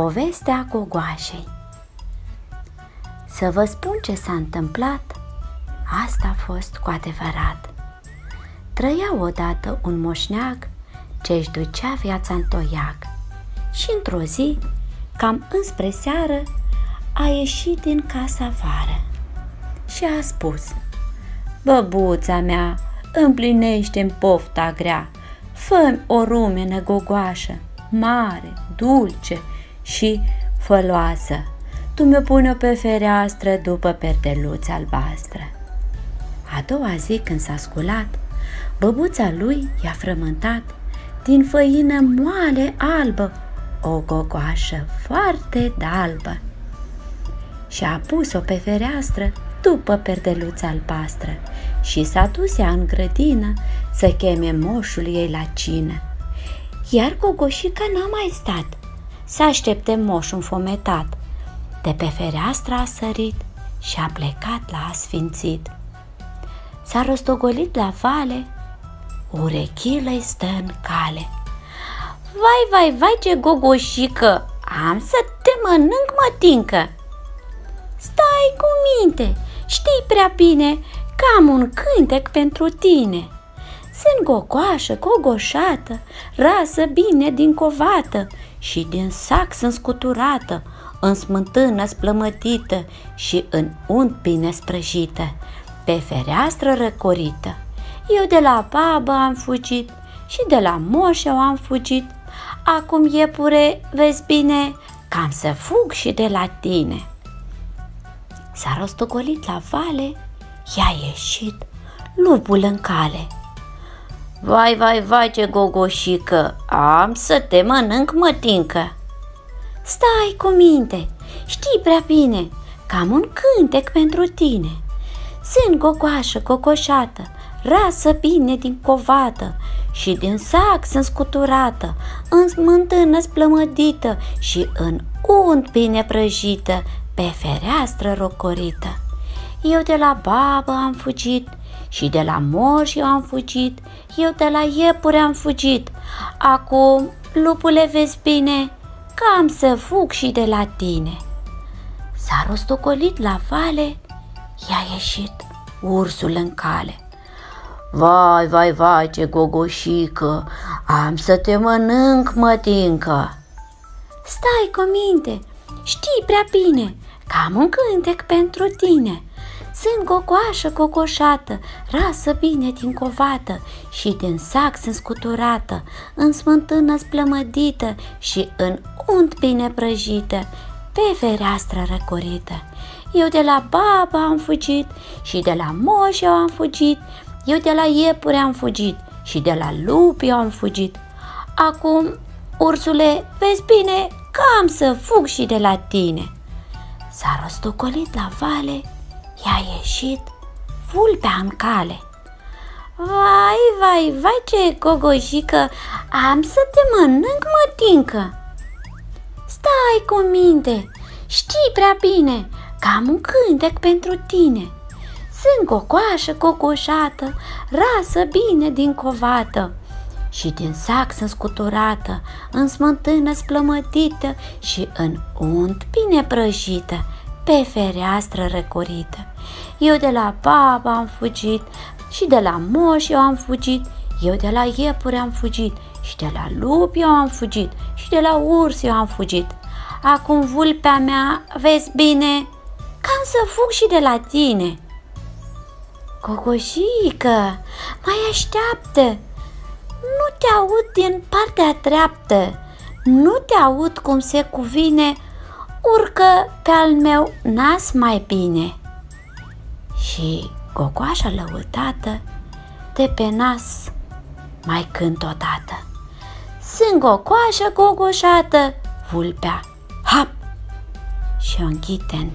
Povestea gogoașei Să vă spun ce s-a întâmplat? Asta a fost cu adevărat. Trăia odată un moșneag ce își ducea viața în toiac și într-o zi, cam înspre seară, a ieșit din casa afară și a spus Băbuța mea, împlinește-mi pofta grea, fă o rumenă gogoașă, mare, dulce și făloasă. Tu mi-o pune pe fereastră după perdeluța albastră. A doua zi când s-a sculat, băbuța lui i-a frământat din făină moale albă o gogoașă foarte dalbă și a pus-o pe fereastră după perdeluța albastră și s-a dus ea în grădină să cheme moșul ei la cină. Iar gogoșica n-a mai stat, să aștepte moșul înfometat. De pe fereastră a sărit și a plecat la asfințit. S-a rostogolit la vale, urechile stă în cale. Vai, vai, vai, ce gogoșică! Am să te mănânc, mătincă! Stai cu minte, știi prea bine că am un cântec pentru tine. Sunt gogoașă, gogoșată, rasă bine din covată și din sac sunt scuturată, în smântână splămătită și în unt bine sprăjită, pe fereastră răcorită. Eu de la babă am fugit și de la moșeu am fugit. Acum, iepure, vezi bine, cam să fug și de la tine. S-a rostogolit la vale, i-a ieșit lupul în cale. Vai, vai, vai, ce gogoșică, am să te mănânc, mătincă. Stai cu minte, știi prea bine că am un cântec pentru tine. Sunt gogoașă, gogoșată, rasă bine din covată și din sac sunt scuturată, în smântână splămădită și în unt bine prăjită, pe fereastră rocorită. Eu de la babă am fugit și de la moș eu am fugit, eu de la iepure am fugit. Acum, lupule, vezi bine că am să fug și de la tine. S-a rostocolit la vale, i-a ieșit ursul în cale. Vai, vai, vai, ce gogoșică, am să te mănânc, mătincă. Stai cu minte, știi prea bine că am un cântec pentru tine. Sunt gogoașă, gogoșată, rasă bine din covată și din sac sunt scuturată, în smântână splămădită și în unt bine prăjită, pe fereastră răcorită. Eu de la baba am fugit și de la moș eu am fugit, eu de la iepure am fugit și de la lupi eu am fugit. Acum, ursule, vezi bine că am să fug și de la tine. S-a rostocolit la vale, i-a ieșit vulpea în cale. Vai, vai, vai ce gogojică, am să te mănânc, mătincă. Stai cu minte, știi prea bine că am un cântec pentru tine. Sunt gogoașă, gogoșată, rasă bine din covată și din sac sunt scuturată, în smântână splămătită și în unt bine prăjită, pe fereastră răcorită. Eu de la baba am fugit și de la moș eu am fugit, eu de la iepure am fugit și de la lupi eu am fugit și de la urs eu am fugit. Acum vulpea mea, vezi bine, cam să fug și de la tine. Cocoșică, mai așteaptă, nu te aud din partea dreaptă, nu te aud cum se cuvine, urcă pe al meu nas mai bine. Și gogoașa lăutată de pe nas mai cânt odată. Sunt gogoașă gogoșată, vulpea, hap, și o înghite în